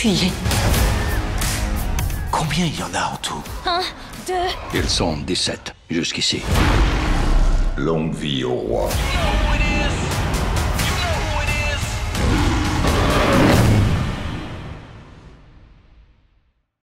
Fuyez. Combien il y en a en tout Un, deux. Ils sont 17 jusqu'ici. Longue vie au roi.